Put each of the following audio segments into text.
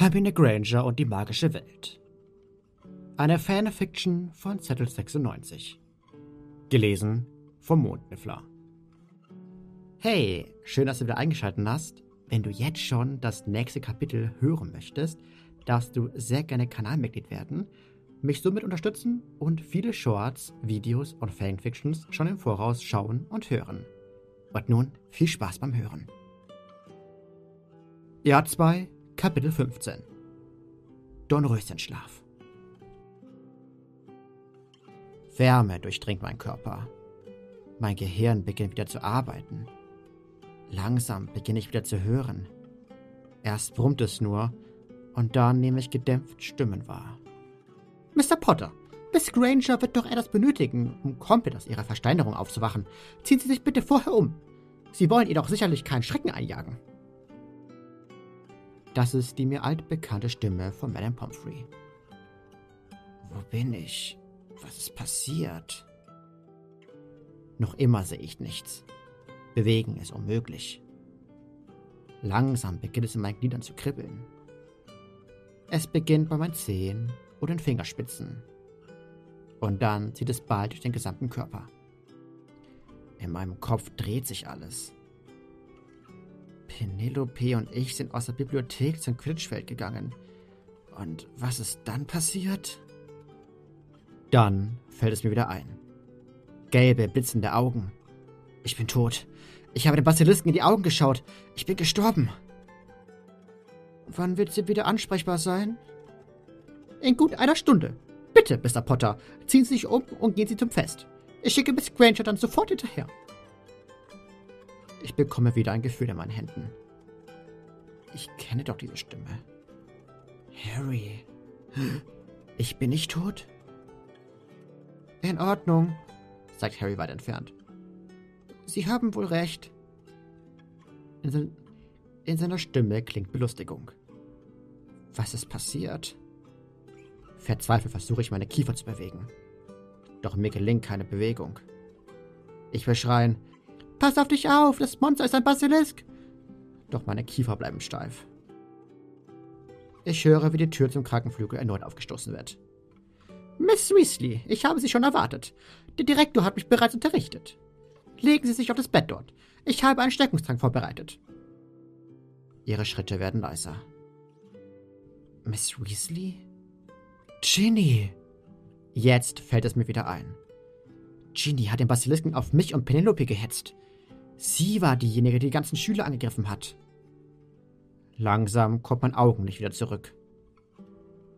Hermine Granger und die magische Welt. Eine Fanfiction von Zettel 96. Gelesen vom Mondniffler. Hey, schön, dass du wieder eingeschaltet hast. Wenn du jetzt schon das nächste Kapitel hören möchtest, darfst du sehr gerne Kanalmitglied werden, mich somit unterstützen und viele Shorts, Videos und Fanfictions schon im Voraus schauen und hören. Und nun viel Spaß beim Hören. Jahr 2, Kapitel 15 Dornröschenschlaf Wärme durchdringt mein Körper. Mein Gehirn beginnt wieder zu arbeiten. Langsam beginne ich wieder zu hören. Erst brummt es nur und dann nehme ich gedämpft Stimmen wahr. Mr. Potter, Miss Granger wird doch etwas benötigen, um komplett aus ihrer Versteinerung aufzuwachen. Ziehen Sie sich bitte vorher um. Sie wollen ihr doch sicherlich keinen Schrecken einjagen. Das ist die mir altbekannte Stimme von Madame Pomfrey. Wo bin ich? Was ist passiert? Noch immer sehe ich nichts. Bewegen ist unmöglich. Langsam beginnt es in meinen Gliedern zu kribbeln. Es beginnt bei meinen Zehen und den Fingerspitzen. Und dann zieht es bald durch den gesamten Körper. In meinem Kopf dreht sich alles. Penelope und ich sind aus der Bibliothek zum Quidditchfeld gegangen. Und was ist dann passiert? Dann fällt es mir wieder ein. Gelbe, blitzende Augen. Ich bin tot. Ich habe den Basilisken in die Augen geschaut. Ich bin gestorben. Wann wird sie wieder ansprechbar sein? In gut einer Stunde. Bitte, Mr. Potter, ziehen Sie sich um und gehen Sie zum Fest. Ich schicke Miss Granger dann sofort hinterher. Ich bekomme wieder ein Gefühl in meinen Händen. Ich kenne doch diese Stimme. Harry. Ich bin nicht tot? In Ordnung, sagt Harry weit entfernt. Sie haben wohl recht. In, se in seiner Stimme klingt Belustigung. Was ist passiert? Verzweifelt versuche ich meine Kiefer zu bewegen. Doch mir gelingt keine Bewegung. Ich will schreien, Pass auf dich auf, das Monster ist ein Basilisk. Doch meine Kiefer bleiben steif. Ich höre, wie die Tür zum Krankenflügel erneut aufgestoßen wird. Miss Weasley, ich habe Sie schon erwartet. Der Direktor hat mich bereits unterrichtet. Legen Sie sich auf das Bett dort. Ich habe einen Steckungstrank vorbereitet. Ihre Schritte werden leiser. Miss Weasley? Ginny! Jetzt fällt es mir wieder ein. Ginny hat den Basilisken auf mich und Penelope gehetzt. Sie war diejenige, die die ganzen Schüler angegriffen hat. Langsam kommt mein Augenlicht wieder zurück.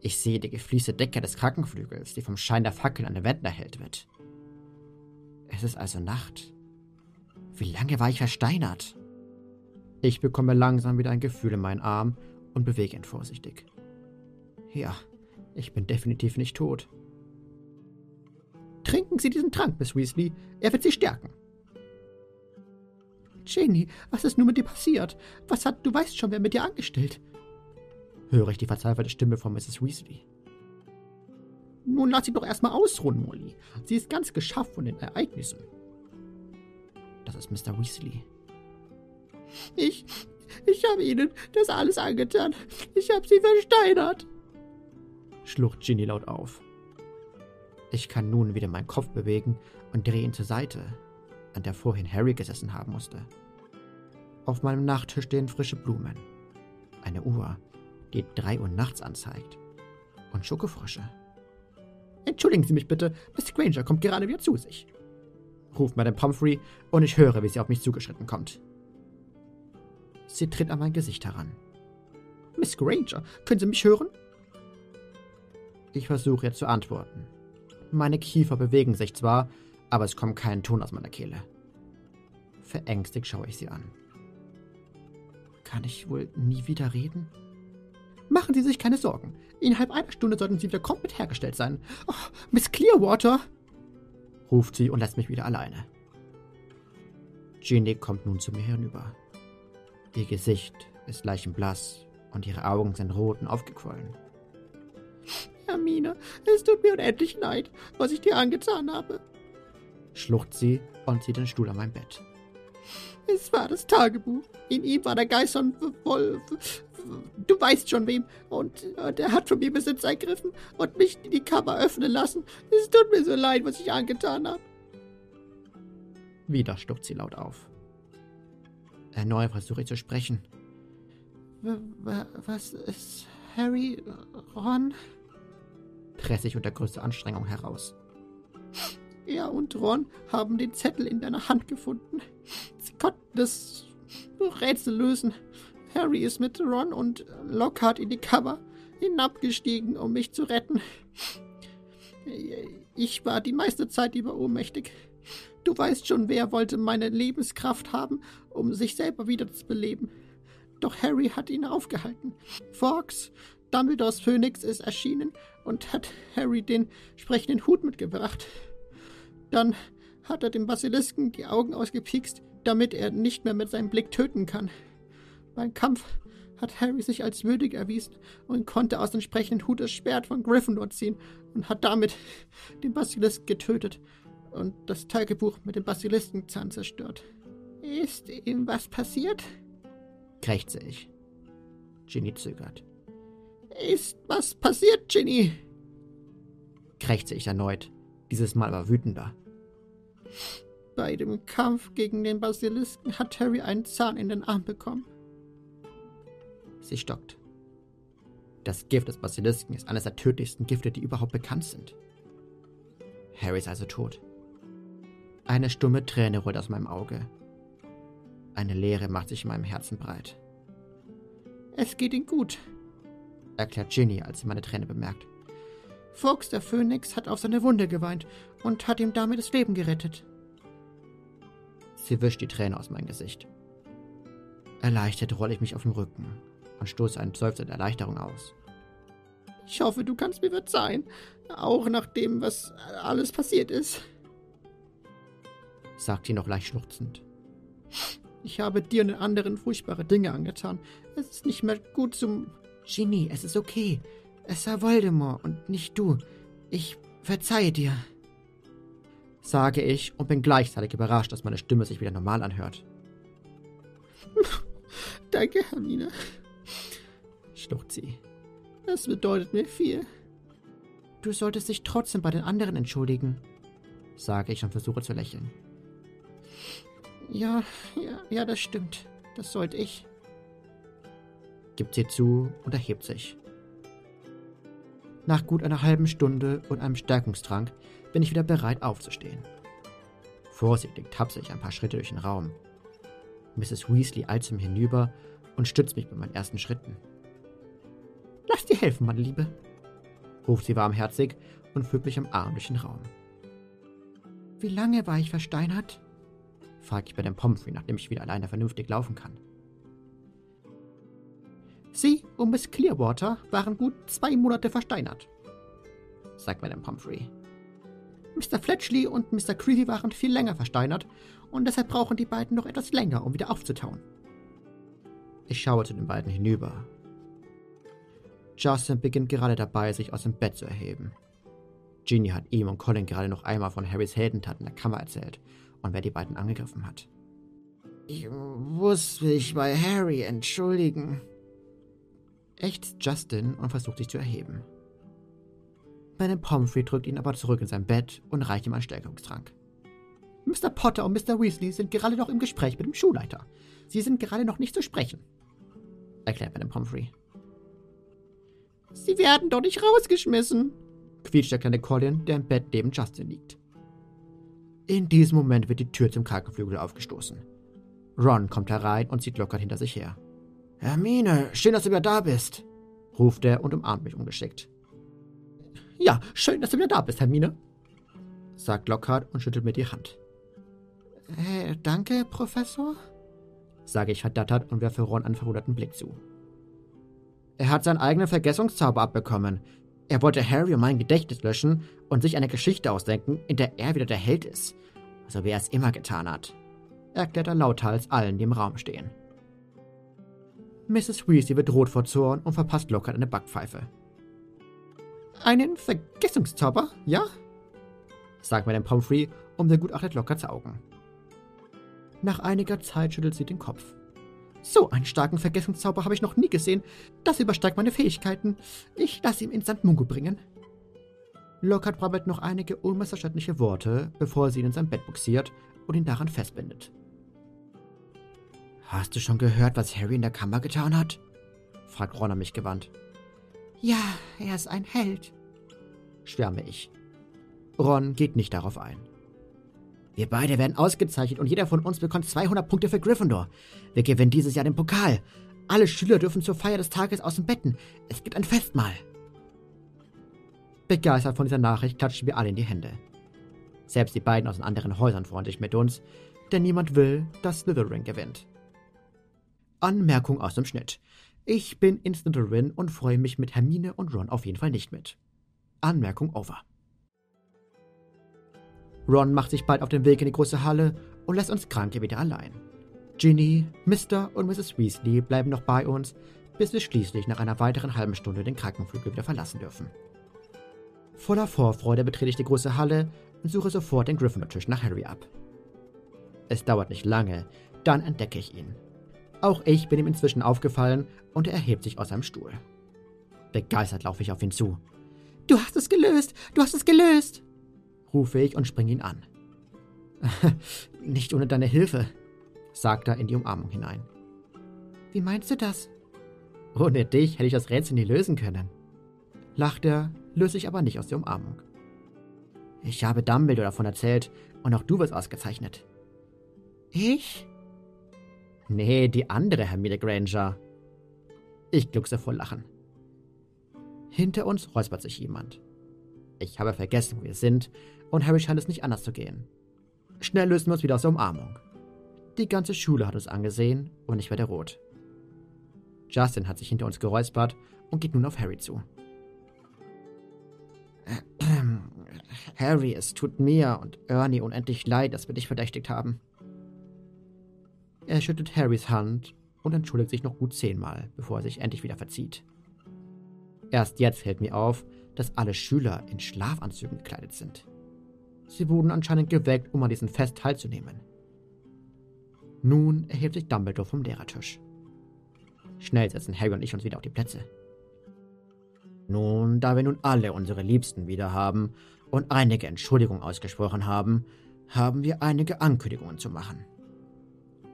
Ich sehe die gefließte Decke des Krankenflügels, die vom Schein der Fackeln an den Wänden erhellt wird. Es ist also Nacht. Wie lange war ich versteinert? Ich bekomme langsam wieder ein Gefühl in meinen Arm und bewege ihn vorsichtig. Ja, ich bin definitiv nicht tot. Trinken Sie diesen Trank, Miss Weasley. Er wird Sie stärken. Jenny, was ist nun mit dir passiert? Was hat, du weißt schon, wer mit dir angestellt? Höre ich die verzweifelte Stimme von Mrs. Weasley. Nun lass sie doch erstmal ausruhen, Molly. Sie ist ganz geschafft von den Ereignissen. Das ist Mr. Weasley. Ich, ich habe Ihnen das alles angetan. Ich habe Sie versteinert. Schlucht Ginny laut auf. Ich kann nun wieder meinen Kopf bewegen und drehe ihn zur Seite, an der vorhin Harry gesessen haben musste. Auf meinem Nachttisch stehen frische Blumen, eine Uhr, die drei Uhr nachts anzeigt, und Schokofrösche. Entschuldigen Sie mich bitte, Miss Granger kommt gerade wieder zu sich, ruft Madame Pomfrey, und ich höre, wie sie auf mich zugeschritten kommt. Sie tritt an mein Gesicht heran. Miss Granger, können Sie mich hören? Ich versuche jetzt zu antworten. Meine Kiefer bewegen sich zwar, aber es kommt kein Ton aus meiner Kehle. Verängstigt schaue ich sie an. Kann ich wohl nie wieder reden? Machen Sie sich keine Sorgen. Innerhalb einer Stunde sollten Sie wieder komplett hergestellt sein. Oh, Miss Clearwater! ruft sie und lässt mich wieder alleine. Ginny kommt nun zu mir hinüber. Ihr Gesicht ist leichenblass und ihre Augen sind rot und aufgequollen. Hermine, es tut mir unendlich leid, was ich dir angetan habe schluchzt sie und zieht den Stuhl an mein Bett. Es war das Tagebuch. In ihm war der Geist von Wolf, du weißt schon wem. Und äh, der hat von mir Besitz ergriffen und mich die Kammer öffnen lassen. Es tut mir so leid, was ich angetan habe. Wieder schluckt sie laut auf. Erneut versuche ich zu sprechen. Was ist Harry, Ron? Presse ich unter größter Anstrengung heraus. Er und Ron haben den Zettel in deiner Hand gefunden. Sie konnten das Rätsel lösen. Harry ist mit Ron und Lockhart in die Kammer hinabgestiegen, um mich zu retten. Ich war die meiste Zeit über ohnmächtig. Du weißt schon, wer wollte meine Lebenskraft haben, um sich selber wieder zu beleben. Doch Harry hat ihn aufgehalten. Fox, Dumbledores Phönix, ist erschienen und hat Harry den sprechenden Hut mitgebracht. Dann hat er dem Basilisken die Augen ausgepikst, damit er nicht mehr mit seinem Blick töten kann. Beim Kampf hat Harry sich als würdig erwiesen und konnte aus dem sprechenden Hut das Schwert von Gryffindor ziehen und hat damit den Basilisken getötet und das Tagebuch mit dem Basiliskenzahn zerstört. Ist ihm was passiert? krächze ich. Ginny zögert. Ist was passiert, Ginny? krächze ich erneut, dieses Mal aber wütender. Bei dem Kampf gegen den Basilisken hat Harry einen Zahn in den Arm bekommen. Sie stockt. Das Gift des Basilisken ist eines der tödlichsten Gifte, die überhaupt bekannt sind. Harry ist also tot. Eine stumme Träne rollt aus meinem Auge. Eine Leere macht sich in meinem Herzen breit. Es geht ihm gut, erklärt Ginny, als sie meine Träne bemerkt. Fox, der Phönix, hat auf seine Wunde geweint und hat ihm damit das Leben gerettet. Sie wischt die Träne aus meinem Gesicht. Erleichtert rolle ich mich auf den Rücken und stoße einen Seufzer der Erleichterung aus. Ich hoffe, du kannst mir verzeihen, auch nach dem, was alles passiert ist sagt sie noch leicht schluchzend. Ich habe dir und den anderen furchtbare Dinge angetan. Es ist nicht mehr gut zum. Ginny, es ist okay. Es war Voldemort und nicht du. Ich verzeihe dir. Sage ich und bin gleichzeitig überrascht, dass meine Stimme sich wieder normal anhört. Danke, Hermine. schluckt sie. Das bedeutet mir viel. Du solltest dich trotzdem bei den anderen entschuldigen, sage ich und versuche zu lächeln. Ja, ja, ja, das stimmt. Das sollte ich. Gibt sie zu und erhebt sich. Nach gut einer halben Stunde und einem Stärkungstrank bin ich wieder bereit aufzustehen. Vorsichtig tapse ich ein paar Schritte durch den Raum. Mrs. Weasley eilt zu mir hinüber und stützt mich bei meinen ersten Schritten. Lass dir helfen, meine Liebe, ruft sie warmherzig und führt mich am Arm durch den Raum. Wie lange war ich versteinert? frage ich bei dem Pomfrey, nachdem ich wieder alleine vernünftig laufen kann. Sie und Miss Clearwater waren gut zwei Monate versteinert, sagt Madame Pomfrey. Mr. Fletchley und Mr. Creevy waren viel länger versteinert und deshalb brauchen die beiden noch etwas länger, um wieder aufzutauen. Ich schaue zu den beiden hinüber. Justin beginnt gerade dabei, sich aus dem Bett zu erheben. Ginny hat ihm und Colin gerade noch einmal von Harrys Heldentat in der Kammer erzählt und wer die beiden angegriffen hat. Ich muss mich bei Harry entschuldigen. Ächzt Justin und versucht sich zu erheben. Madame Pomfrey drückt ihn aber zurück in sein Bett und reicht ihm einen Stärkungstrank. Mr. Potter und Mr. Weasley sind gerade noch im Gespräch mit dem Schulleiter. Sie sind gerade noch nicht zu sprechen, erklärt Madame Pomfrey. Sie werden doch nicht rausgeschmissen, quietscht der kleine Colin, der im Bett neben Justin liegt. In diesem Moment wird die Tür zum Krankenflügel aufgestoßen. Ron kommt herein und zieht Lockhart hinter sich her. Hermine, schön, dass du wieder da bist, ruft er und umarmt mich ungeschickt. Ja, schön, dass du wieder da bist, Hermine, sagt Lockhart und schüttelt mir die Hand. Äh, danke, Professor, sage ich verdattert und werfe Ron einen verwunderten Blick zu. Er hat seinen eigenen Vergessungszauber abbekommen. Er wollte Harry und mein Gedächtnis löschen und sich eine Geschichte ausdenken, in der er wieder der Held ist. So wie er es immer getan hat. Erklärt er lauthals allen, die im Raum stehen. Mrs. Weasley wird rot vor Zorn und verpasst Lockhart eine Backpfeife. Einen Vergessungszauber, ja? sagt Madame Pomfrey und begutachtet Lockharts Augen. Nach einiger Zeit schüttelt sie den Kopf. So einen starken Vergessungszauber habe ich noch nie gesehen. Das übersteigt meine Fähigkeiten. Ich lasse ihm instant Mungo bringen. Lockhart brabbelt noch einige unmissverständliche Worte, bevor sie ihn in sein Bett buxiert und ihn daran festbindet. Hast du schon gehört, was Harry in der Kammer getan hat? fragt Ron an mich gewandt. Ja, er ist ein Held, schwärme ich. Ron geht nicht darauf ein. Wir beide werden ausgezeichnet und jeder von uns bekommt 200 Punkte für Gryffindor. Wir gewinnen dieses Jahr den Pokal. Alle Schüler dürfen zur Feier des Tages aus dem Betten. Es gibt ein Festmahl. Begeistert von dieser Nachricht klatschen wir alle in die Hände. Selbst die beiden aus den anderen Häusern freuen sich mit uns, denn niemand will, dass Slytherin gewinnt. Anmerkung aus dem Schnitt. Ich bin in Slytherin und freue mich mit Hermine und Ron auf jeden Fall nicht mit. Anmerkung over. Ron macht sich bald auf den Weg in die große Halle und lässt uns Kranke wieder allein. Ginny, Mr. und Mrs. Weasley bleiben noch bei uns, bis wir schließlich nach einer weiteren halben Stunde den Krankenflügel wieder verlassen dürfen. Voller Vorfreude betrete ich die große Halle und suche sofort den Gryffindor-Tisch nach Harry ab. Es dauert nicht lange, dann entdecke ich ihn. Auch ich bin ihm inzwischen aufgefallen und er erhebt sich aus seinem Stuhl. Begeistert laufe ich auf ihn zu. Du hast es gelöst! Du hast es gelöst! rufe ich und springe ihn an. Nicht ohne deine Hilfe, sagt er in die Umarmung hinein. Wie meinst du das? Ohne dich hätte ich das Rätsel nie lösen können. Lacht er, löst sich aber nicht aus der Umarmung. Ich habe Dumbledore davon erzählt und auch du wirst ausgezeichnet. Ich? Nee, die andere Hermine Granger. Ich gluckse vor Lachen. Hinter uns räuspert sich jemand. Ich habe vergessen, wo wir sind, und Harry scheint es nicht anders zu gehen. Schnell lösen wir uns wieder aus der Umarmung. Die ganze Schule hat uns angesehen und ich werde rot. Justin hat sich hinter uns geräuspert und geht nun auf Harry zu. Harry, es tut mir und Ernie unendlich leid, dass wir dich verdächtigt haben. Er schüttelt Harrys Hand und entschuldigt sich noch gut zehnmal, bevor er sich endlich wieder verzieht. Erst jetzt fällt mir auf, dass alle Schüler in Schlafanzügen gekleidet sind. Sie wurden anscheinend geweckt, um an diesem Fest teilzunehmen. Nun erhebt sich Dumbledore vom Lehrertisch. Schnell setzen Harry und ich uns wieder auf die Plätze. Nun, da wir nun alle unsere Liebsten wieder haben und einige Entschuldigungen ausgesprochen haben, haben wir einige Ankündigungen zu machen.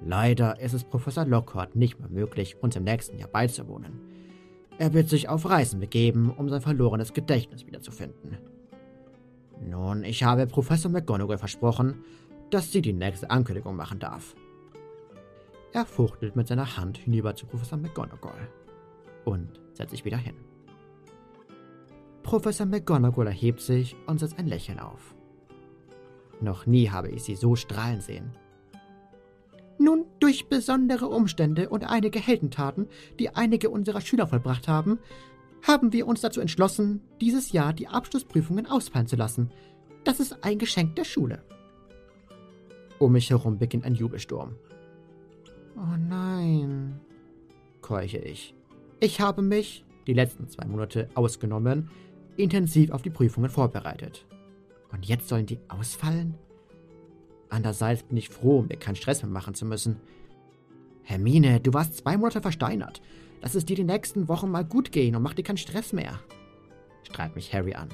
Leider ist es Professor Lockhart nicht mehr möglich, uns im nächsten Jahr beizuwohnen. Er wird sich auf Reisen begeben, um sein verlorenes Gedächtnis wiederzufinden. Nun, ich habe Professor McGonagall versprochen, dass sie die nächste Ankündigung machen darf. Er fuchtelt mit seiner Hand hinüber zu Professor McGonagall und setzt sich wieder hin. Professor McGonagall erhebt sich und setzt ein Lächeln auf. Noch nie habe ich sie so strahlen sehen. Nun, durch besondere Umstände und einige Heldentaten, die einige unserer Schüler vollbracht haben, haben wir uns dazu entschlossen, dieses Jahr die Abschlussprüfungen ausfallen zu lassen. Das ist ein Geschenk der Schule. Um mich herum beginnt ein Jubelsturm. Oh nein, keuche ich. Ich habe mich, die letzten zwei Monate ausgenommen, intensiv auf die Prüfungen vorbereitet. Und jetzt sollen die ausfallen? Andererseits bin ich froh, mir keinen Stress mehr machen zu müssen. Hermine, du warst zwei Monate versteinert. Lass es dir die nächsten Wochen mal gut gehen und mach dir keinen Stress mehr. Streit mich Harry an.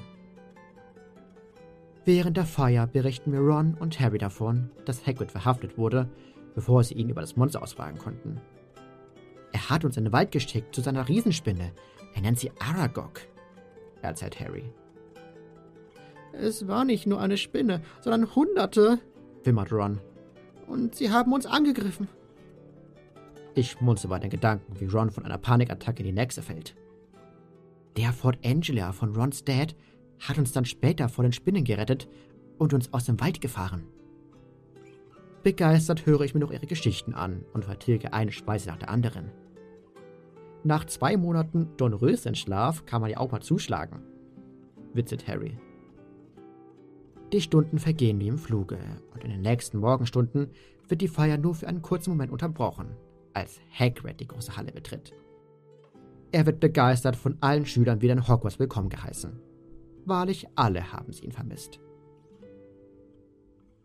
Während der Feier berichten mir Ron und Harry davon, dass Hagrid verhaftet wurde, bevor sie ihn über das Monster ausfragen konnten. Er hat uns in den Wald geschickt zu seiner Riesenspinne. Er nennt sie Aragog, erzählt Harry. Es war nicht nur eine Spinne, sondern Hunderte, wimmert Ron. Und sie haben uns angegriffen. Ich schmunze bei den Gedanken, wie Ron von einer Panikattacke in die nächste fällt. Der Fort Angela von Rons Dad hat uns dann später vor den Spinnen gerettet und uns aus dem Wald gefahren. Begeistert höre ich mir noch ihre Geschichten an und vertilge eine Speise nach der anderen. Nach zwei Monaten Dornröschenschlaf kann man ja auch mal zuschlagen, witzelt Harry. Die Stunden vergehen wie im Fluge und in den nächsten Morgenstunden wird die Feier nur für einen kurzen Moment unterbrochen, als Hagrid die große Halle betritt. Er wird begeistert von allen Schülern wieder in Hogwarts willkommen geheißen. Wahrlich alle haben sie ihn vermisst.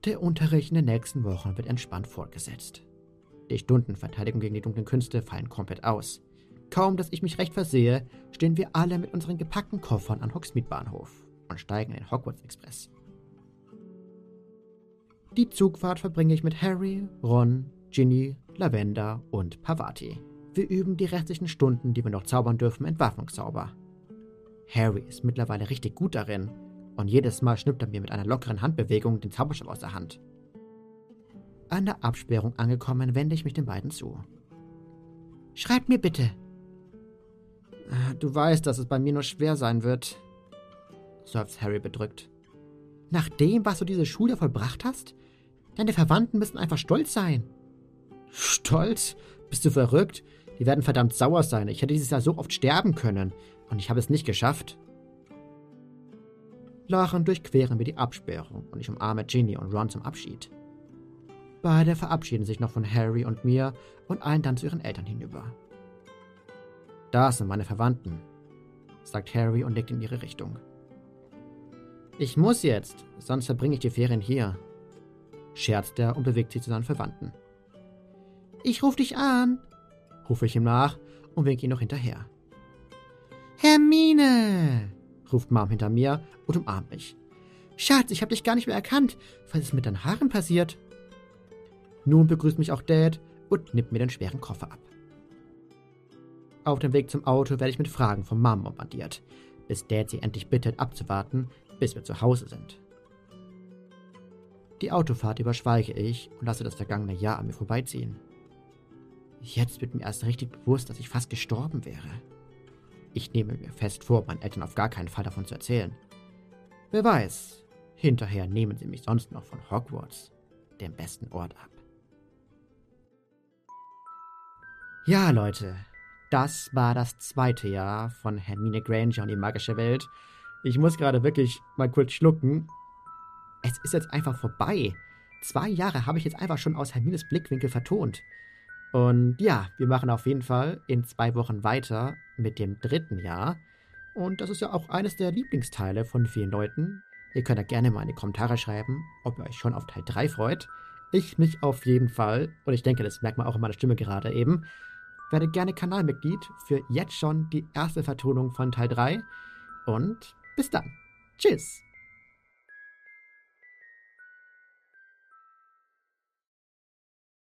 Der Unterricht in den nächsten Wochen wird entspannt fortgesetzt. Die Stundenverteidigung gegen die dunklen Künste fallen komplett aus. Kaum, dass ich mich recht versehe, stehen wir alle mit unseren gepackten Koffern am Hogsmeade Bahnhof und steigen in den Hogwarts Express. Die Zugfahrt verbringe ich mit Harry, Ron, Ginny, Lavender und Pavati. Wir üben die restlichen Stunden, die wir noch zaubern dürfen, Entwaffnungszauber. Harry ist mittlerweile richtig gut darin und jedes Mal schnippt er mir mit einer lockeren Handbewegung den Zauberstab aus der Hand. An der Absperrung angekommen, wende ich mich den beiden zu. Schreibt mir bitte. Äh, du weißt, dass es bei mir nur schwer sein wird, seufzt Harry bedrückt. Nach dem, was du diese Schule vollbracht hast? Deine Verwandten müssen einfach stolz sein. Stolz? Bist du verrückt? Die werden verdammt sauer sein. Ich hätte dieses Jahr so oft sterben können. Und ich habe es nicht geschafft. Lachend durchqueren wir die Absperrung und ich umarme Ginny und Ron zum Abschied. Beide verabschieden sich noch von Harry und mir und eilen dann zu ihren Eltern hinüber. Da sind meine Verwandten, sagt Harry und legt in ihre Richtung. Ich muss jetzt, sonst verbringe ich die Ferien hier, scherzt er und bewegt sich zu seinen Verwandten. Ich ruf dich an, rufe ich ihm nach und winke ihn noch hinterher. Hermine, ruft Mom hinter mir und umarmt mich. Schatz, ich hab dich gar nicht mehr erkannt. Was ist mit deinen Haaren passiert? Nun begrüßt mich auch Dad und nimmt mir den schweren Koffer ab. Auf dem Weg zum Auto werde ich mit Fragen von Mom bombardiert, bis Dad sie endlich bittet, abzuwarten, bis wir zu Hause sind. Die Autofahrt überschweige ich und lasse das vergangene Jahr an mir vorbeiziehen. Jetzt wird mir erst richtig bewusst, dass ich fast gestorben wäre. Ich nehme mir fest vor, meinen Eltern auf gar keinen Fall davon zu erzählen. Wer weiß, hinterher nehmen sie mich sonst noch von Hogwarts, dem besten Ort, ab. Ja, Leute, das war das zweite Jahr von Hermine Granger und die magische Welt. Ich muss gerade wirklich mal kurz schlucken. Es ist jetzt einfach vorbei. Zwei Jahre habe ich jetzt einfach schon aus Hermines Blickwinkel vertont. Und ja, wir machen auf jeden Fall in zwei Wochen weiter mit dem dritten Jahr. Und das ist ja auch eines der Lieblingsteile von vielen Leuten. Ihr könnt da gerne mal in die Kommentare schreiben, ob ihr euch schon auf Teil 3 freut. Ich mich auf jeden Fall. Und ich denke, das merkt man auch in meiner Stimme gerade eben. Werde gerne Kanalmitglied für jetzt schon die erste Vertonung von Teil 3. Und bis dann. Tschüss.